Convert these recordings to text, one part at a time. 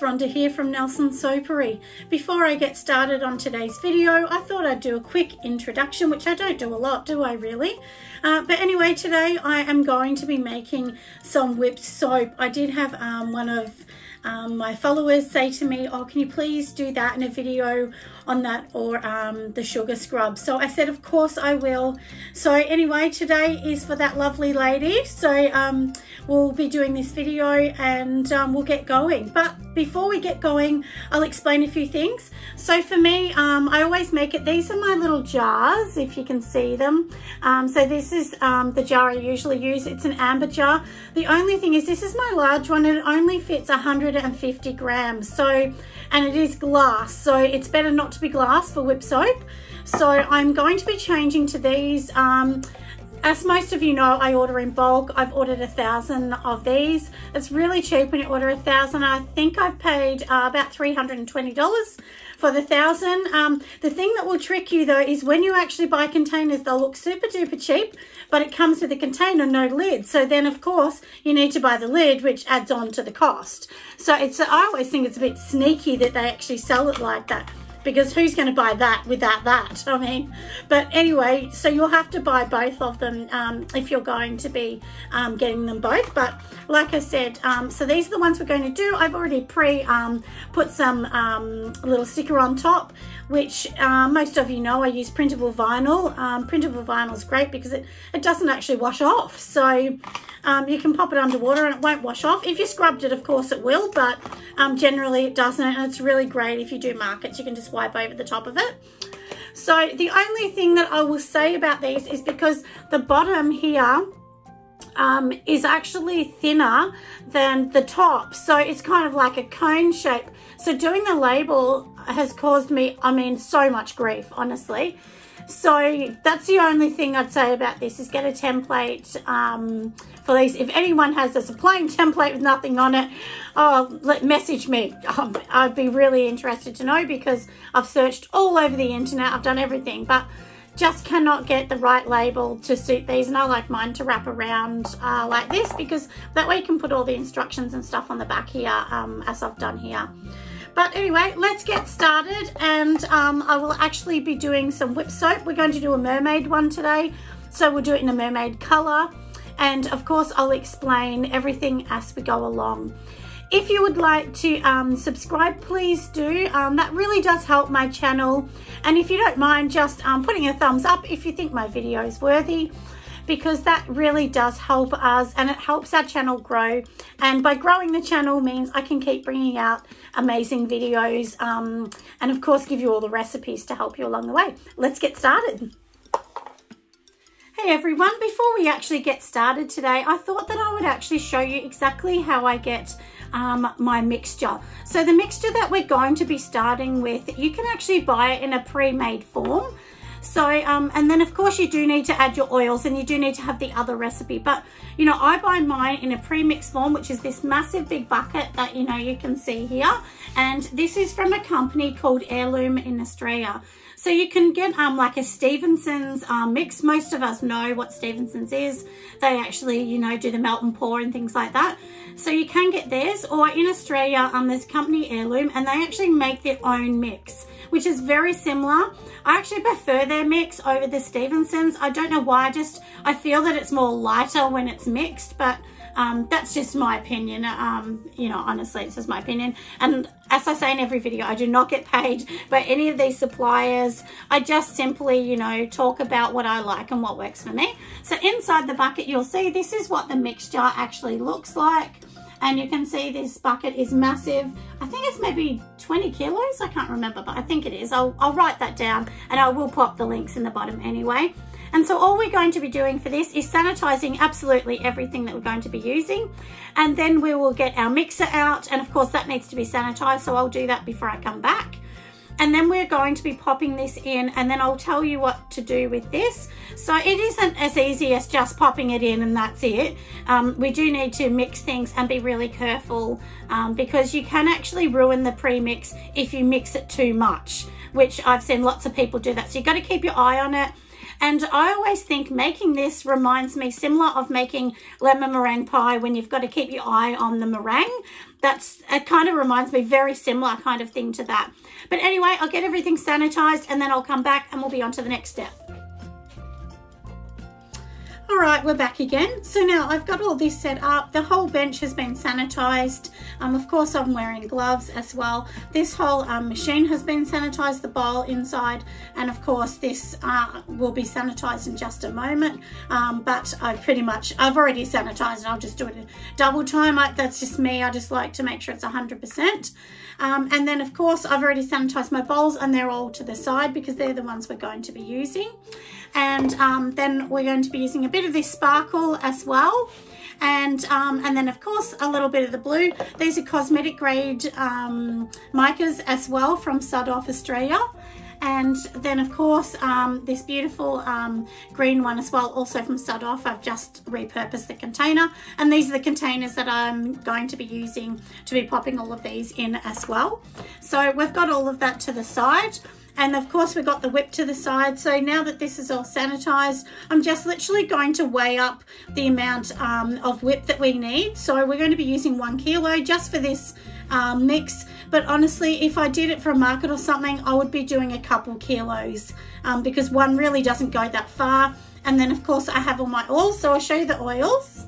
Rhonda here from Nelson Soapery. Before I get started on today's video, I thought I'd do a quick introduction, which I don't do a lot, do I really? Uh, but anyway, today I am going to be making some whipped soap. I did have um, one of um, my followers say to me, oh, can you please do that in a video on that or um, the sugar scrub. So I said, of course I will. So anyway, today is for that lovely lady. So um, we'll be doing this video and um, we'll get going. But before we get going, I'll explain a few things. So for me, um, I always make it, these are my little jars, if you can see them. Um, so this is the jar I usually use. It's an amber jar. The only thing is this is my large one and it only fits 150 grams. So, and it is glass. So it's better not to be glass for whip soap. So I'm going to be changing to these. Um, as most of you know, I order in bulk. I've ordered a thousand of these. It's really cheap when you order a thousand. I think I've paid uh, about $320 for the thousand. Um, the thing that will trick you though is when you actually buy containers, they'll look super duper cheap, but it comes with a container, no lid. So then of course you need to buy the lid, which adds on to the cost. So it's, I always think it's a bit sneaky that they actually sell it like that because who's going to buy that without that? I mean, but anyway, so you'll have to buy both of them um, if you're going to be um, getting them both. But like I said, um, so these are the ones we're going to do. I've already pre um, put some um, little sticker on top, which uh, most of you know I use printable vinyl. Um, printable vinyl is great because it, it doesn't actually wash off. So um, you can pop it underwater and it won't wash off. If you scrubbed it, of course it will, but um, generally it doesn't. And it's really great if you do markets, you can just wipe over the top of it. So the only thing that I will say about these is because the bottom here um, is actually thinner than the top. So it's kind of like a cone shape. So doing the label has caused me, I mean, so much grief, honestly. So that's the only thing I'd say about this is get a template um, for these. If anyone has a plain template with nothing on it, oh, let message me. Um, I'd be really interested to know because I've searched all over the internet. I've done everything, but just cannot get the right label to suit these and I like mine to wrap around uh, like this because that way you can put all the instructions and stuff on the back here um, as I've done here. But anyway, let's get started and um, I will actually be doing some whip soap. We're going to do a mermaid one today. So we'll do it in a mermaid color. And of course, I'll explain everything as we go along. If you would like to um, subscribe, please do. Um, that really does help my channel. And if you don't mind just um, putting a thumbs up if you think my video is worthy because that really does help us and it helps our channel grow. And by growing the channel means I can keep bringing out amazing videos um, and of course give you all the recipes to help you along the way. Let's get started. Hey everyone, before we actually get started today, I thought that I would actually show you exactly how I get um, my mixture. So the mixture that we're going to be starting with, you can actually buy it in a pre-made form. So, um, and then of course you do need to add your oils and you do need to have the other recipe. But, you know, I buy mine in a pre-mix form, which is this massive big bucket that, you know, you can see here. And this is from a company called Heirloom in Australia. So you can get um, like a Stephenson's um, mix. Most of us know what Stephenson's is. They actually, you know, do the melt and pour and things like that. So you can get theirs or in Australia, um, there's company Heirloom and they actually make their own mix which is very similar. I actually prefer their mix over the Stephenson's. I don't know why, I just, I feel that it's more lighter when it's mixed, but um, that's just my opinion. Um, you know, honestly, it's just my opinion. And as I say in every video, I do not get paid by any of these suppliers. I just simply, you know, talk about what I like and what works for me. So inside the bucket, you'll see this is what the mixture actually looks like and you can see this bucket is massive. I think it's maybe 20 kilos, I can't remember, but I think it is. I'll, I'll write that down and I will pop the links in the bottom anyway. And so all we're going to be doing for this is sanitizing absolutely everything that we're going to be using. And then we will get our mixer out. And of course that needs to be sanitized. So I'll do that before I come back. And then we're going to be popping this in and then I'll tell you what to do with this. So it isn't as easy as just popping it in and that's it. Um, we do need to mix things and be really careful um, because you can actually ruin the pre-mix if you mix it too much, which I've seen lots of people do that. So you've got to keep your eye on it. And I always think making this reminds me similar of making lemon meringue pie when you've got to keep your eye on the meringue. That's, it kind of reminds me very similar kind of thing to that. But anyway, I'll get everything sanitized and then I'll come back and we'll be on to the next step. All right, we're back again. So now I've got all this set up. The whole bench has been sanitized. Um, of course, I'm wearing gloves as well. This whole um, machine has been sanitized, the bowl inside. And of course, this uh, will be sanitized in just a moment. Um, but I pretty much, I've already sanitized it. I'll just do it double time. I, that's just me. I just like to make sure it's 100%. Um, and then of course, I've already sanitized my bowls and they're all to the side because they're the ones we're going to be using and um, then we're going to be using a bit of this sparkle as well. And um, and then of course a little bit of the blue. These are cosmetic grade um, micas as well from Sudoff Australia. And then of course um, this beautiful um, green one as well also from Sudoff I've just repurposed the container. And these are the containers that I'm going to be using to be popping all of these in as well. So we've got all of that to the side and of course we've got the whip to the side. So now that this is all sanitized, I'm just literally going to weigh up the amount um, of whip that we need. So we're going to be using one kilo just for this um, mix. But honestly, if I did it for a market or something, I would be doing a couple kilos um, because one really doesn't go that far. And then of course I have all my oils. So I'll show you the oils.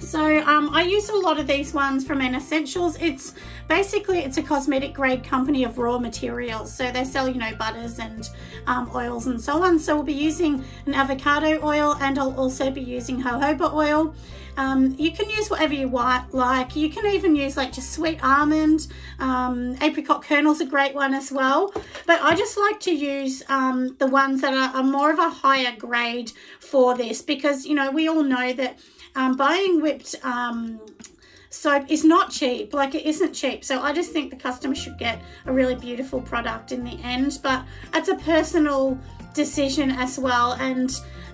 So um, I use a lot of these ones from N Essentials. It's basically, it's a cosmetic grade company of raw materials. So they sell, you know, butters and um, oils and so on. So we'll be using an avocado oil and I'll also be using jojoba oil. Um, you can use whatever you want, like. You can even use like just sweet almond. Um, apricot kernel's a great one as well. But I just like to use um, the ones that are, are more of a higher grade for this because, you know, we all know that um, buying whipped um, soap is not cheap. Like it isn't cheap. So I just think the customer should get a really beautiful product in the end. But it's a personal decision as well. And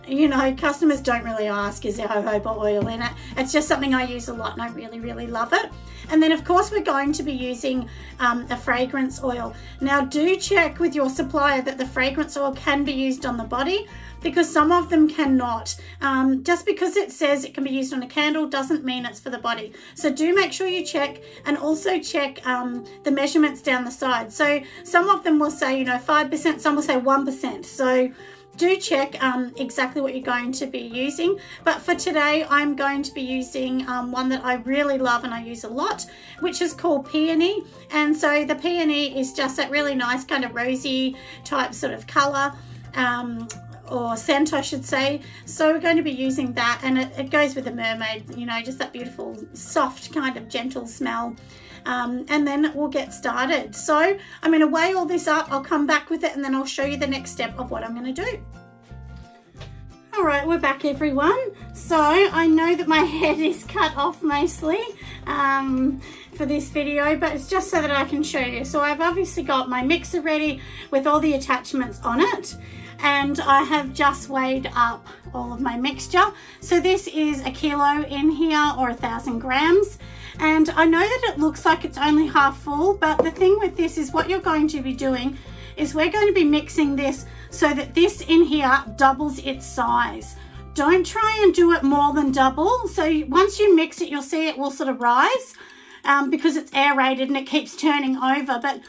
you know customers don't really ask is there jojoba oil in it? It's just something I use a lot and I really really love it. And then of course we're going to be using um, a fragrance oil. Now do check with your supplier that the fragrance oil can be used on the body because some of them cannot. Um, just because it says it can be used on a candle doesn't mean it's for the body. So do make sure you check and also check um, the measurements down the side. So some of them will say, you know, 5%, some will say 1%. So do check um, exactly what you're going to be using. But for today, I'm going to be using um, one that I really love and I use a lot, which is called Peony. And so the Peony is just that really nice kind of rosy type sort of color. Um, or scent I should say. So we're going to be using that and it, it goes with the mermaid you know just that beautiful soft kind of gentle smell. Um, and then we'll get started. So I'm going to weigh all this up I'll come back with it and then I'll show you the next step of what I'm going to do. All right, we're back everyone. So I know that my head is cut off mostly um, for this video, but it's just so that I can show you. So I've obviously got my mixer ready with all the attachments on it and I have just weighed up all of my mixture. So this is a kilo in here or a thousand grams. And I know that it looks like it's only half full, but the thing with this is what you're going to be doing is we're going to be mixing this so that this in here doubles its size. Don't try and do it more than double. So once you mix it, you'll see it will sort of rise um, because it's aerated and it keeps turning over. But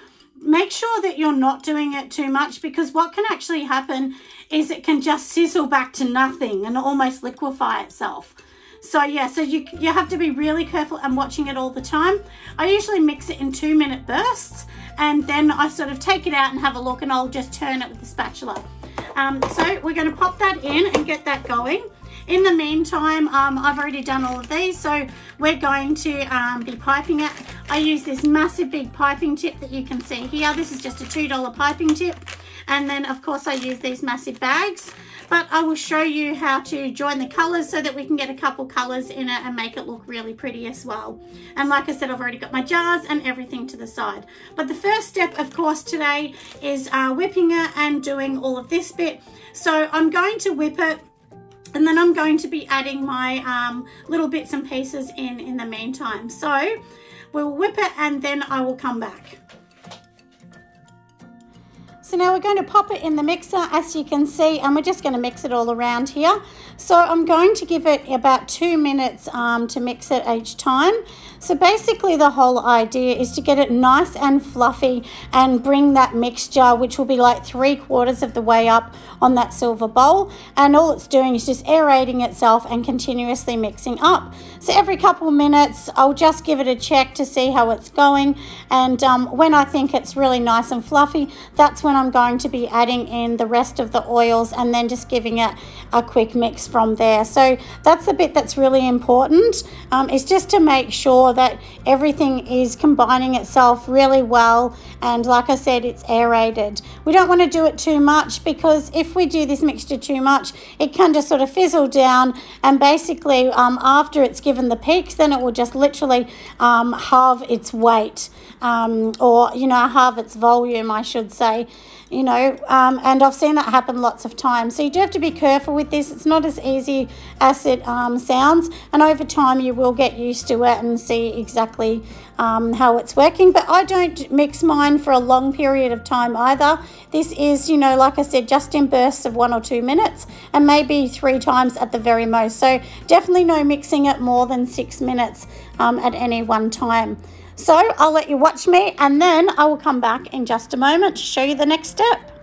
make sure that you're not doing it too much because what can actually happen is it can just sizzle back to nothing and almost liquefy itself. So yeah, so you, you have to be really careful and watching it all the time. I usually mix it in two minute bursts and then I sort of take it out and have a look and I'll just turn it with the spatula. Um, so we're going to pop that in and get that going. In the meantime, um, I've already done all of these, so we're going to um, be piping it. I use this massive big piping tip that you can see here. This is just a $2 piping tip. And then, of course, I use these massive bags. But I will show you how to join the colours so that we can get a couple colours in it and make it look really pretty as well. And like I said, I've already got my jars and everything to the side. But the first step, of course, today is uh, whipping it and doing all of this bit. So I'm going to whip it and then I'm going to be adding my um, little bits and pieces in in the meantime. So we'll whip it and then I will come back. So now we're going to pop it in the mixer as you can see and we're just going to mix it all around here. So I'm going to give it about two minutes um, to mix it each time. So basically the whole idea is to get it nice and fluffy and bring that mixture, which will be like three quarters of the way up on that silver bowl. And all it's doing is just aerating itself and continuously mixing up. So every couple minutes, I'll just give it a check to see how it's going. And um, when I think it's really nice and fluffy, that's when I'm going to be adding in the rest of the oils and then just giving it a quick mix from there. So that's the bit that's really important um, is just to make sure that everything is combining itself really well. And like I said, it's aerated. We don't want to do it too much because if we do this mixture too much, it can just sort of fizzle down. And basically, um, after it's given the peaks, then it will just literally um, halve its weight um, or, you know, halve its volume, I should say you know, um, and I've seen that happen lots of times. So you do have to be careful with this. It's not as easy as it um, sounds, and over time you will get used to it and see exactly um, how it's working. But I don't mix mine for a long period of time either. This is, you know, like I said, just in bursts of one or two minutes and maybe three times at the very most. So definitely no mixing it more than six minutes um, at any one time. So I'll let you watch me and then I will come back in just a moment to show you the next step.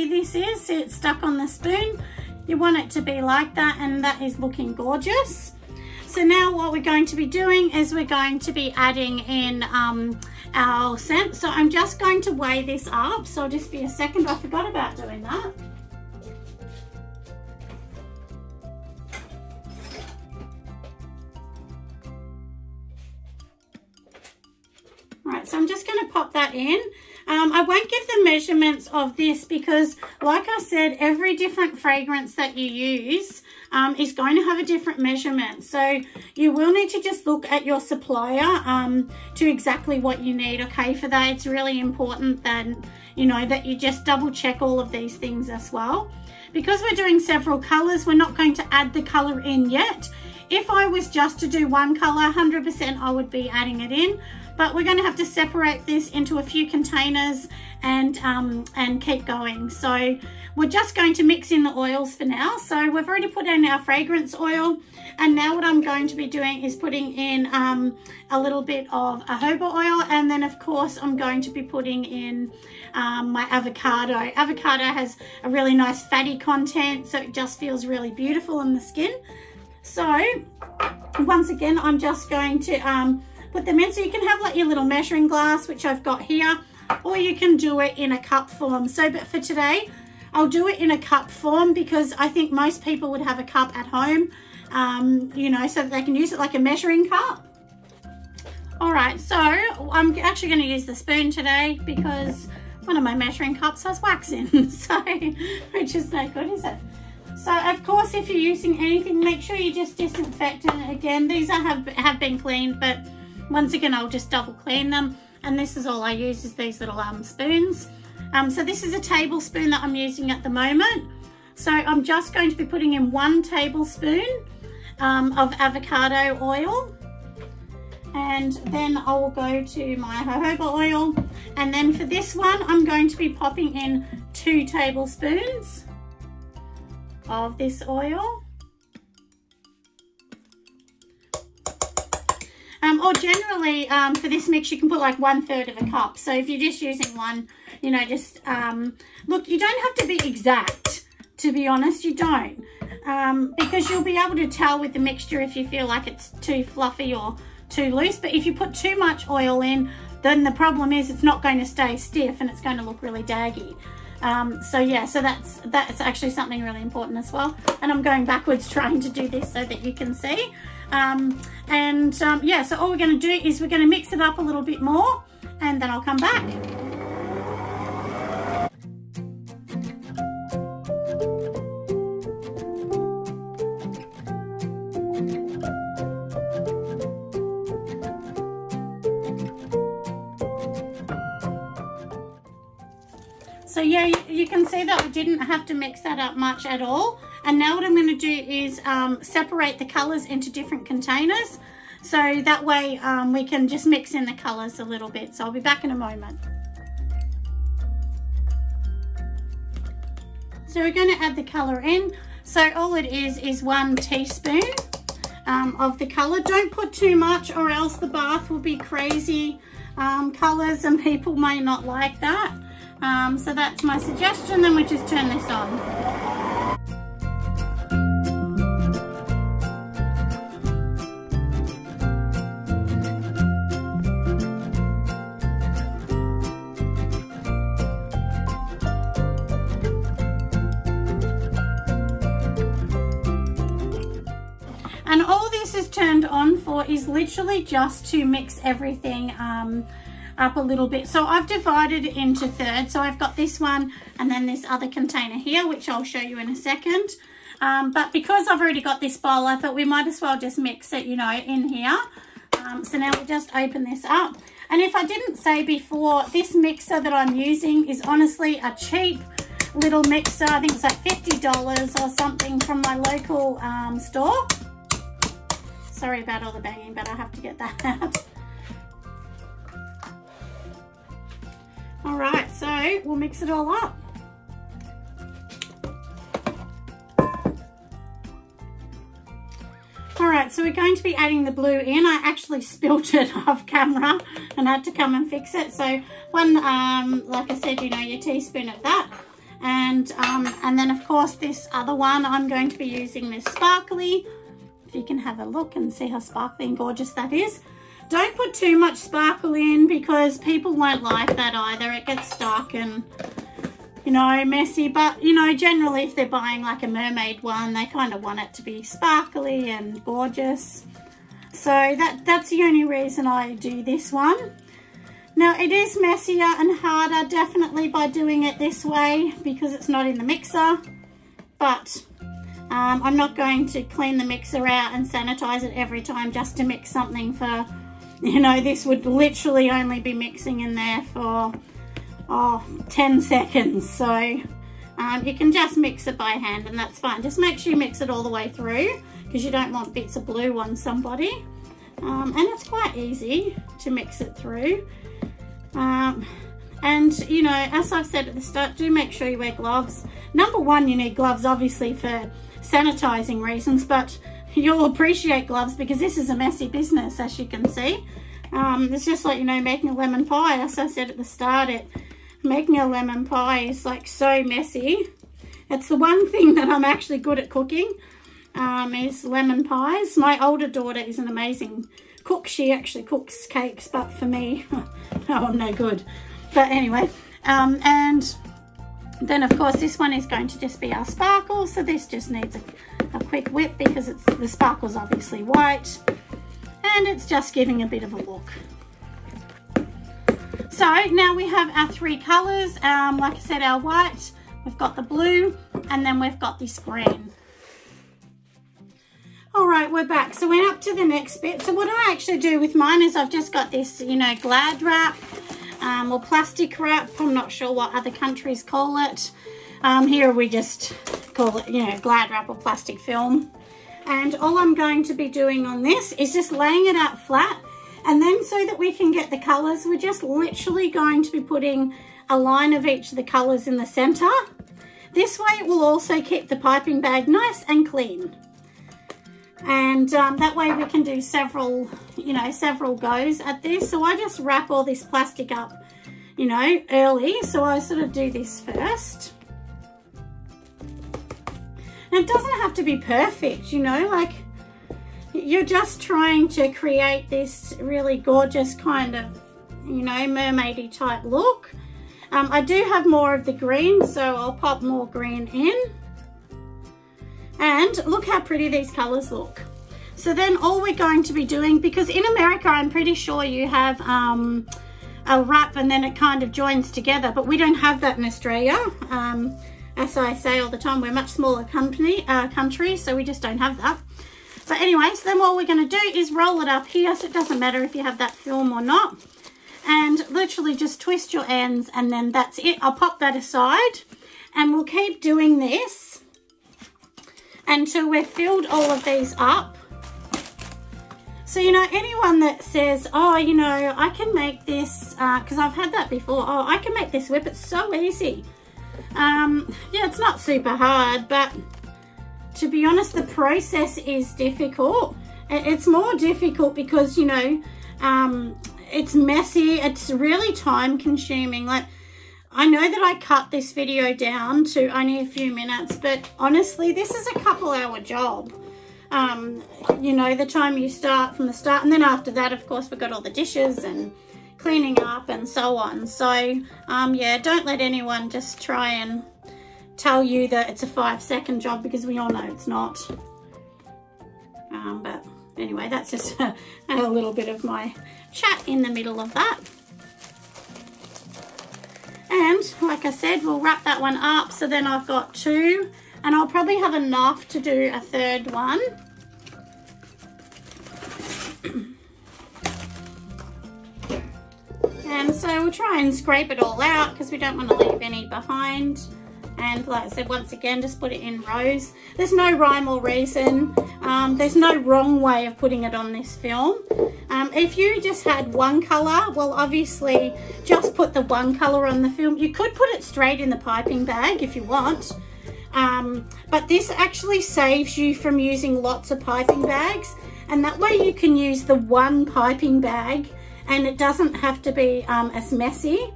Fluffy this is, see it's stuck on the spoon. You want it to be like that and that is looking gorgeous. So now what we're going to be doing is we're going to be adding in um, our scent. So I'm just going to weigh this up. So just be a second. I forgot about doing that. Right, so I'm just going to pop that in. Um, I won't give the measurements of this because, like I said, every different fragrance that you use um, is going to have a different measurement. So you will need to just look at your supplier um, to exactly what you need, okay? For that, it's really important that, you know, that you just double check all of these things as well. Because we're doing several colours, we're not going to add the colour in yet. If I was just to do one colour, 100% I would be adding it in but we're going to have to separate this into a few containers and um, and keep going. So we're just going to mix in the oils for now. So we've already put in our fragrance oil and now what I'm going to be doing is putting in um, a little bit of jojoba oil and then of course I'm going to be putting in um, my avocado. Avocado has a really nice fatty content so it just feels really beautiful on the skin. So once again I'm just going to um, put them in. So you can have like your little measuring glass, which I've got here, or you can do it in a cup form. So, but for today, I'll do it in a cup form because I think most people would have a cup at home, um, you know, so that they can use it like a measuring cup. All right, so I'm actually going to use the spoon today because one of my measuring cups has wax in, so, which is no good, is it? So, of course, if you're using anything, make sure you just disinfect it. Again, these have, have been cleaned, but once again, I'll just double clean them. And this is all I use is these little um, spoons. Um, so this is a tablespoon that I'm using at the moment. So I'm just going to be putting in one tablespoon um, of avocado oil. And then I will go to my jojoba oil. And then for this one, I'm going to be popping in two tablespoons of this oil. Or generally, um, for this mix, you can put like one third of a cup. So if you're just using one, you know, just, um, look, you don't have to be exact, to be honest, you don't. Um, because you'll be able to tell with the mixture if you feel like it's too fluffy or too loose. But if you put too much oil in, then the problem is it's not going to stay stiff and it's going to look really daggy. Um, so yeah, so that's that's actually something really important as well. And I'm going backwards trying to do this so that you can see. Um, and um, yeah, so all we're going to do is we're going to mix it up a little bit more and then I'll come back. So yeah, you, you, can see that we didn't have to mix that up much at all. And now what I'm going to do is um, separate the colours into different containers. So that way um, we can just mix in the colours a little bit. So I'll be back in a moment. So we're going to add the colour in. So all it is is one teaspoon um, of the colour. Don't put too much or else the bath will be crazy um, colours and people may not like that. Um, so that's my suggestion. Then we just turn this on. On for is literally just to mix everything um, up a little bit. So I've divided it into thirds. So I've got this one and then this other container here, which I'll show you in a second. Um, but because I've already got this bowl, I thought we might as well just mix it, you know, in here. Um, so now we'll just open this up. And if I didn't say before, this mixer that I'm using is honestly a cheap little mixer. I think it's like $50 or something from my local um, store. Sorry about all the banging, but I have to get that out. All right, so we'll mix it all up. All right, so we're going to be adding the blue in. I actually spilt it off camera and had to come and fix it. So one, um, like I said, you know, your teaspoon of that. And, um, and then of course this other one, I'm going to be using this sparkly. If you can have a look and see how sparkly and gorgeous that is. Don't put too much sparkle in because people won't like that either. It gets stuck and, you know, messy. But, you know, generally if they're buying like a mermaid one, they kind of want it to be sparkly and gorgeous. So that, that's the only reason I do this one. Now it is messier and harder definitely by doing it this way because it's not in the mixer. But um, I'm not going to clean the mixer out and sanitize it every time just to mix something for you know, this would literally only be mixing in there for, oh, 10 seconds. So um, you can just mix it by hand and that's fine. Just make sure you mix it all the way through because you don't want bits of blue on somebody. Um, and it's quite easy to mix it through. Um, and, you know, as I've said at the start, do make sure you wear gloves. Number one, you need gloves, obviously, for sanitizing reasons, but you'll appreciate gloves because this is a messy business, as you can see. Um, it's just like, you know, making a lemon pie. As I said at the start, it making a lemon pie is like so messy. It's the one thing that I'm actually good at cooking um, is lemon pies. My older daughter is an amazing cook. She actually cooks cakes, but for me, oh, I'm no good. But anyway, um, and then of course this one is going to just be our sparkle. So this just needs a a quick whip because it's the sparkle's obviously white and it's just giving a bit of a look. So now we have our three colours. Um, like I said, our white, we've got the blue, and then we've got this green. All right, we're back. So we're up to the next bit. So what I actually do with mine is I've just got this, you know, glad wrap um, or plastic wrap. I'm not sure what other countries call it. Um, here we just call it, you know, glad wrap or plastic film. And all I'm going to be doing on this is just laying it out flat. And then so that we can get the colours, we're just literally going to be putting a line of each of the colours in the centre. This way it will also keep the piping bag nice and clean. And um, that way we can do several, you know, several goes at this. So I just wrap all this plastic up, you know, early. So I sort of do this first. And it doesn't have to be perfect, you know, like you're just trying to create this really gorgeous kind of, you know, mermaidy type look. Um, I do have more of the green, so I'll pop more green in. And look how pretty these colors look. So then all we're going to be doing, because in America, I'm pretty sure you have um, a wrap and then it kind of joins together, but we don't have that in Australia. Um, as I say all the time, we're a much smaller company, uh, country, so we just don't have that. But anyways, then what we're going to do is roll it up here, so it doesn't matter if you have that film or not. And literally just twist your ends and then that's it. I'll pop that aside and we'll keep doing this until we've filled all of these up. So, you know, anyone that says, oh, you know, I can make this, because uh, I've had that before, oh, I can make this whip, it's so easy. Um, yeah, it's not super hard, but to be honest, the process is difficult. It's more difficult because, you know, um, it's messy. It's really time consuming. Like, I know that I cut this video down to only a few minutes, but honestly, this is a couple hour job. Um, you know, the time you start from the start. And then after that, of course, we've got all the dishes and cleaning up and so on. So, um, yeah, don't let anyone just try and tell you that it's a five second job because we all know it's not. Um, but anyway, that's just a, a little bit of my chat in the middle of that. And like I said, we'll wrap that one up. So then I've got two and I'll probably have enough to do a third one. and so we'll try and scrape it all out because we don't want to leave any behind and like I said once again just put it in rows. There's no rhyme or reason. Um, there's no wrong way of putting it on this film. Um, if you just had one color well obviously just put the one color on the film. You could put it straight in the piping bag if you want. Um, but this actually saves you from using lots of piping bags. And that way you can use the one piping bag and it doesn't have to be um, as messy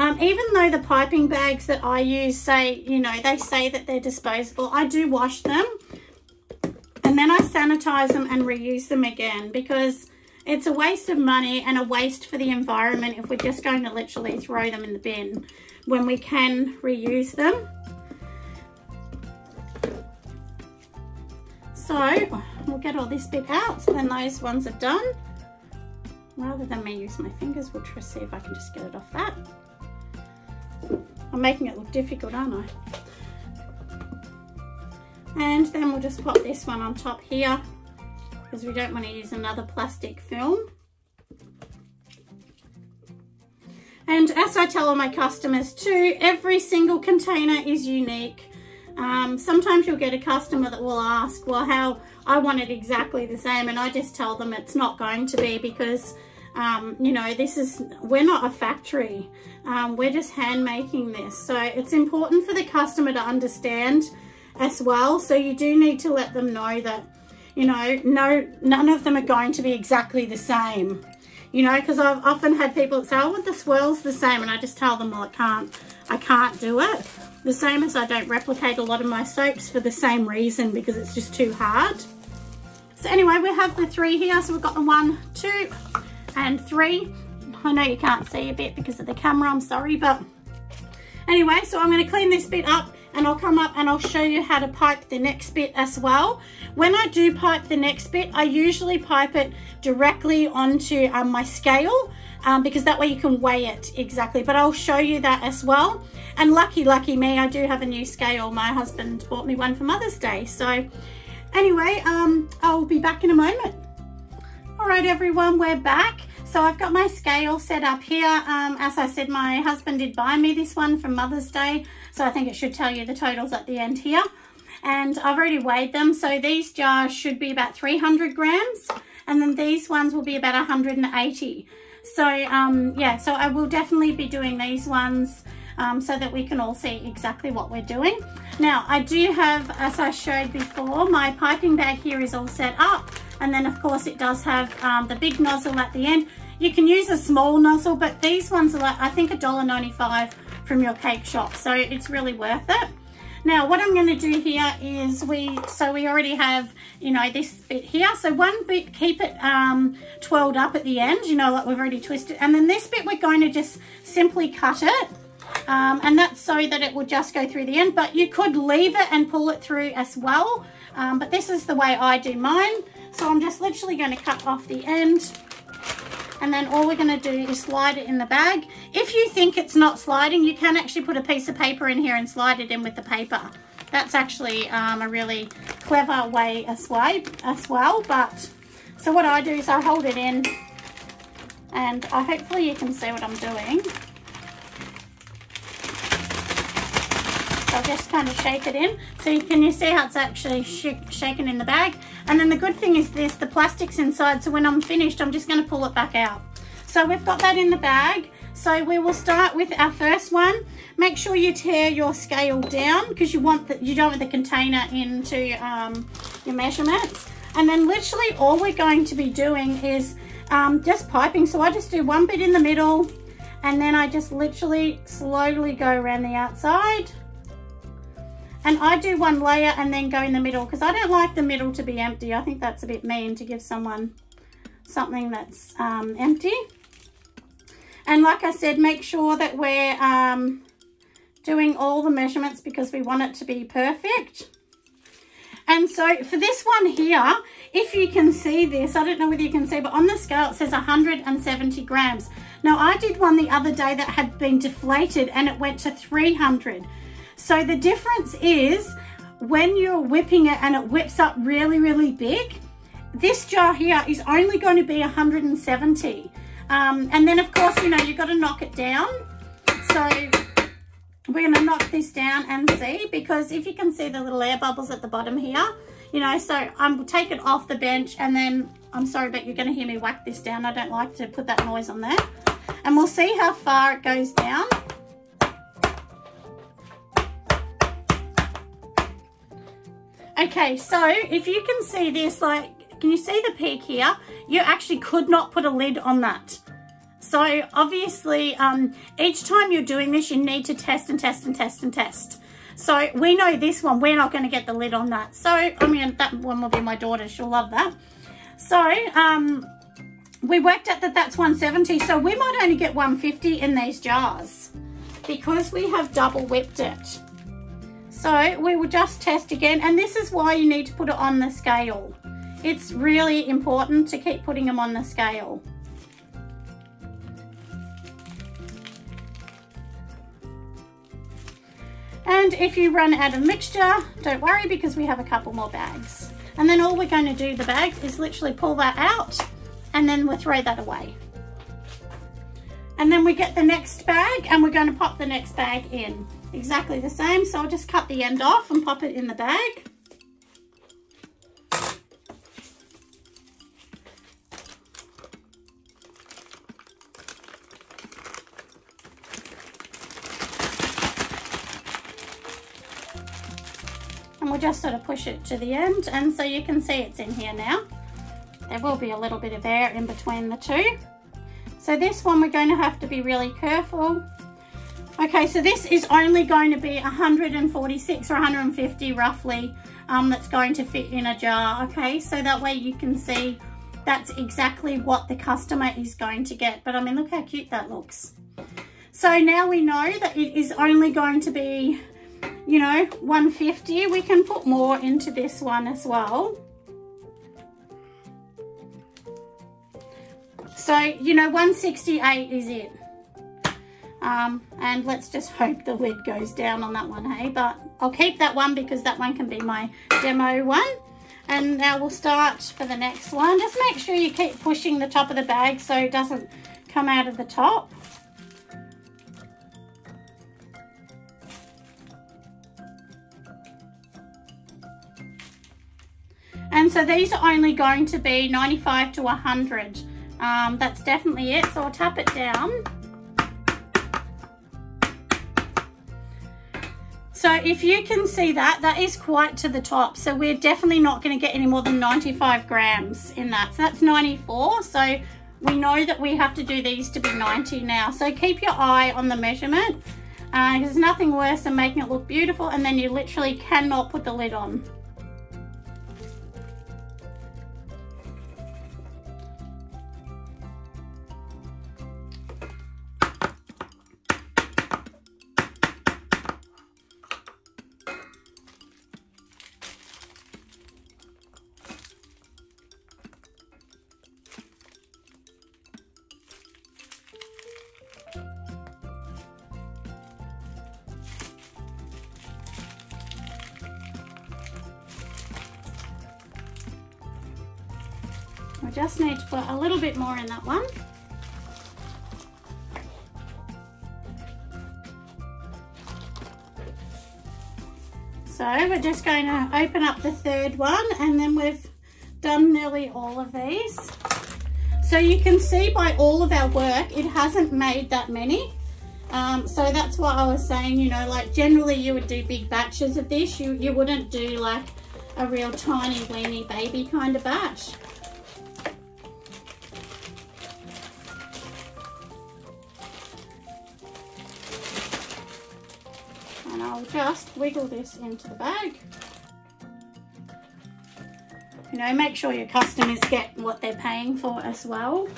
um, even though the piping bags that I use say, you know, they say that they're disposable, I do wash them and then I sanitize them and reuse them again because it's a waste of money and a waste for the environment if we're just going to literally throw them in the bin when we can reuse them. So we'll get all this bit out so then those ones are done. Rather than me use my fingers, we'll try see if I can just get it off that. I'm making it look difficult, aren't I? And then we'll just pop this one on top here because we don't want to use another plastic film. And as I tell all my customers too, every single container is unique. Um, sometimes you'll get a customer that will ask, well, how I want it exactly the same. And I just tell them it's not going to be because um, you know, this is, we're not a factory. Um, we're just hand making this. So it's important for the customer to understand as well. So you do need to let them know that, you know, no, none of them are going to be exactly the same. You know, because I've often had people say, oh, the swirl's the same. And I just tell them, well, I can't, I can't do it. The same as I don't replicate a lot of my soaps for the same reason because it's just too hard. So anyway, we have the three here. So we've got the one, two, and three. I know you can't see a bit because of the camera, I'm sorry, but anyway, so I'm gonna clean this bit up and I'll come up and I'll show you how to pipe the next bit as well. When I do pipe the next bit, I usually pipe it directly onto um, my scale um, because that way you can weigh it exactly. But I'll show you that as well. And lucky, lucky me, I do have a new scale. My husband bought me one for Mother's Day. So anyway, um, I'll be back in a moment. All right, everyone, we're back. So I've got my scale set up here. Um, as I said, my husband did buy me this one for Mother's Day. So I think it should tell you the totals at the end here. And I've already weighed them. So these jars should be about 300 grams. And then these ones will be about 180. So um, yeah, so I will definitely be doing these ones um, so that we can all see exactly what we're doing. Now I do have, as I showed before, my piping bag here is all set up. And then of course it does have um, the big nozzle at the end. You can use a small nozzle, but these ones are like, I think $1.95 from your cake shop. So it's really worth it. Now what I'm going to do here is we, so we already have, you know, this bit here. So one bit, keep it um, twirled up at the end, you know, like we've already twisted. And then this bit we're going to just simply cut it. Um, and that's so that it will just go through the end. But you could leave it and pull it through as well. Um, but this is the way I do mine. So I'm just literally going to cut off the end and then all we're going to do is slide it in the bag. If you think it's not sliding, you can actually put a piece of paper in here and slide it in with the paper. That's actually um, a really clever way as well, as well. But so what I do is I hold it in and I, hopefully you can see what I'm doing. So I'll just kind of shake it in. So you, can you see how it's actually sh shaken in the bag? And then the good thing is this, the plastic's inside. So when I'm finished, I'm just going to pull it back out. So we've got that in the bag. So we will start with our first one. Make sure you tare your scale down because you want the, you don't want the container into um, your measurements. And then literally all we're going to be doing is um, just piping. So I just do one bit in the middle and then I just literally slowly go around the outside and I do one layer and then go in the middle because I don't like the middle to be empty. I think that's a bit mean to give someone something that's um, empty. And like I said, make sure that we're um, doing all the measurements because we want it to be perfect. And so for this one here, if you can see this, I don't know whether you can see, but on the scale it says 170 grams. Now I did one the other day that had been deflated and it went to 300. So the difference is when you're whipping it and it whips up really, really big, this jar here is only going to be 170. Um, and then of course, you know, you've got to knock it down. So we're going to knock this down and see because if you can see the little air bubbles at the bottom here, you know, so I'm take it off the bench and then I'm sorry, but you're going to hear me whack this down. I don't like to put that noise on there. And we'll see how far it goes down. Okay, so if you can see this, like, can you see the peak here? You actually could not put a lid on that. So obviously, um, each time you're doing this, you need to test and test and test and test. So we know this one, we're not going to get the lid on that. So, I mean, that one will be my daughter. She'll love that. So, um, we worked out that that's 170. So we might only get 150 in these jars because we have double whipped it. So we will just test again. And this is why you need to put it on the scale. It's really important to keep putting them on the scale. And if you run out of mixture, don't worry because we have a couple more bags. And then all we're going to do the bags is literally pull that out and then we'll throw that away. And then we get the next bag and we're going to pop the next bag in exactly the same. So I'll just cut the end off and pop it in the bag. And we'll just sort of push it to the end. And so you can see it's in here now. There will be a little bit of air in between the two. So this one we're going to have to be really careful Okay, so this is only going to be 146 or 150 roughly um, that's going to fit in a jar, okay? So that way you can see that's exactly what the customer is going to get. But I mean, look how cute that looks. So now we know that it is only going to be, you know, 150. We can put more into this one as well. So, you know, 168 is it. Um, and let's just hope the lid goes down on that one, hey? But I'll keep that one because that one can be my demo one. And now we'll start for the next one. Just make sure you keep pushing the top of the bag so it doesn't come out of the top. And so these are only going to be 95 to 100. Um, that's definitely it. So I'll tap it down. So if you can see that, that is quite to the top. So we're definitely not going to get any more than 95 grams in that. So that's 94. So we know that we have to do these to be 90 now. So keep your eye on the measurement. Uh, there's nothing worse than making it look beautiful and then you literally cannot put the lid on. I just need to put a little bit more in that one. So we're just going to open up the third one and then we've done nearly all of these. So you can see by all of our work, it hasn't made that many. Um, so that's what I was saying, you know, like generally you would do big batches of this. You, you wouldn't do like a real tiny weeny baby kind of batch. Just wiggle this into the bag. You know, make sure your customers get what they're paying for as well.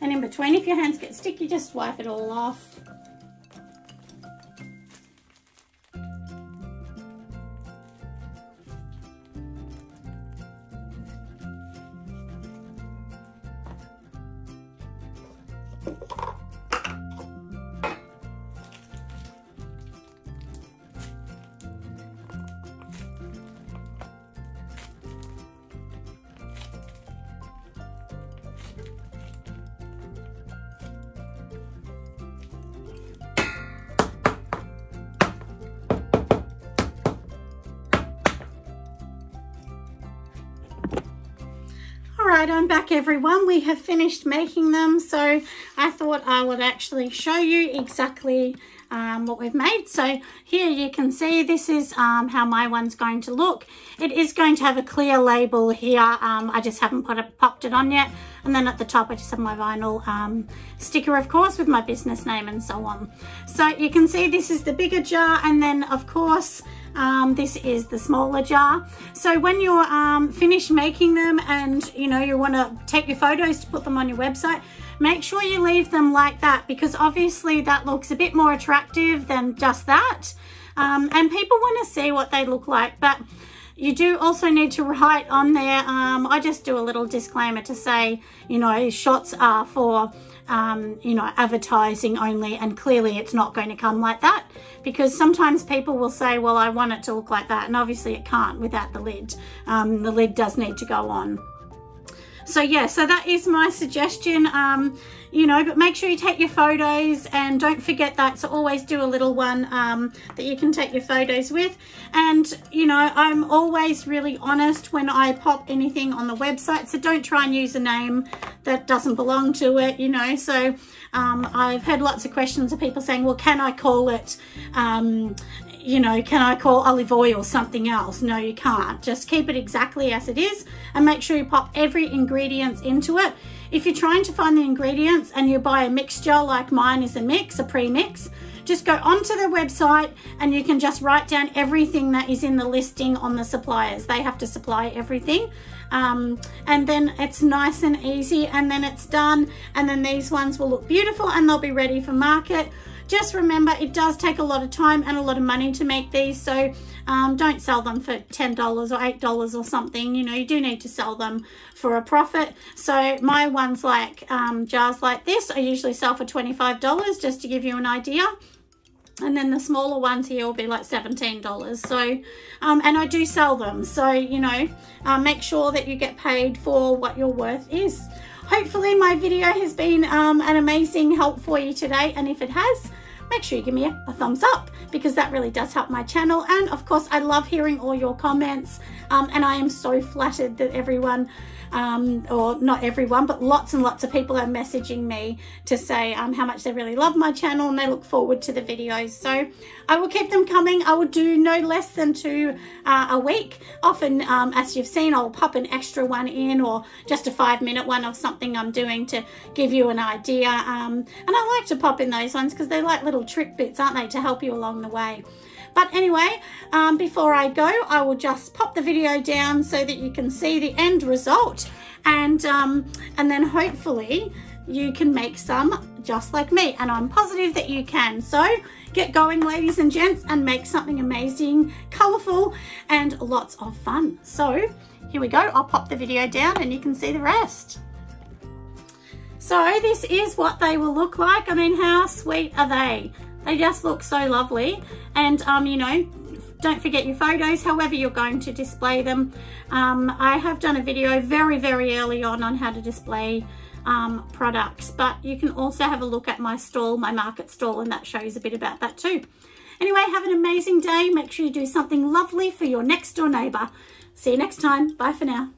And in between, if your hands get sticky, just wipe it all off. Right, I'm back everyone. We have finished making them. So I thought I would actually show you exactly um, what we've made. So here you can see this is um, how my one's going to look. It is going to have a clear label here. Um, I just haven't put it, popped it on yet. And then at the top I just have my vinyl um, sticker, of course, with my business name and so on. So you can see this is the bigger jar. And then, of course, um, this is the smaller jar. So when you're um, finished making them and you know you want to take your photos to put them on your website, make sure you leave them like that because obviously that looks a bit more attractive than just that. Um, and people want to see what they look like. But you do also need to write on there, um, I just do a little disclaimer to say, you know, shots are for um, you know, advertising only and clearly it's not going to come like that because sometimes people will say, well, I want it to look like that and obviously it can't without the lid. Um, the lid does need to go on. So yeah, so that is my suggestion. Um, you know, but make sure you take your photos and don't forget that. So always do a little one um, that you can take your photos with. And, you know, I'm always really honest when I pop anything on the website. So don't try and use a name that doesn't belong to it, you know. So um, I've had lots of questions of people saying, well, can I call it, um, you know, can I call olive oil something else? No, you can't. Just keep it exactly as it is and make sure you pop every ingredient into it. If you're trying to find the ingredients and you buy a mixture like mine is a mix, a pre-mix, just go onto the website and you can just write down everything that is in the listing on the suppliers. They have to supply everything. Um, and then it's nice and easy and then it's done. And then these ones will look beautiful and they'll be ready for market. Just remember, it does take a lot of time and a lot of money to make these. So um, don't sell them for $10 or $8 or something. You know, you do need to sell them for a profit. So my ones like um, jars like this, I usually sell for $25 just to give you an idea and then the smaller ones here will be like $17 so um, and I do sell them so you know uh, make sure that you get paid for what your worth is hopefully my video has been um, an amazing help for you today and if it has make sure you give me a, a, thumbs up because that really does help my channel. And of course, I love hearing all your comments um, and I am so flattered that everyone um, or not everyone, but lots and lots of people are messaging me to say um, how much they really love my channel and they look forward to the videos. So I will keep them coming. I will do no less than two uh, a week. Often, um, as you've seen, I'll pop an extra one in or just a five minute one of something I'm doing to give you an idea. Um, and I like to pop in those ones because they're like little trick bits, aren't they, to help you along the way. But anyway, um, before I go, I will just pop the video down so that you can see the end result. And, um, and then hopefully you can make some just like me. And I'm positive that you can. So get going, ladies and gents, and make something amazing, colorful, and lots of fun. So here we go. I'll pop the video down and you can see the rest. So this is what they will look like. I mean, how sweet are they? They just look so lovely. And, um, you know, don't forget your photos, however you're going to display them. Um, I have done a video very, very early on on how to display um, products, but you can also have a look at my stall, my market stall, and that shows a bit about that too. Anyway, have an amazing day. Make sure you do something lovely for your next door neighbour. See you next time. Bye for now.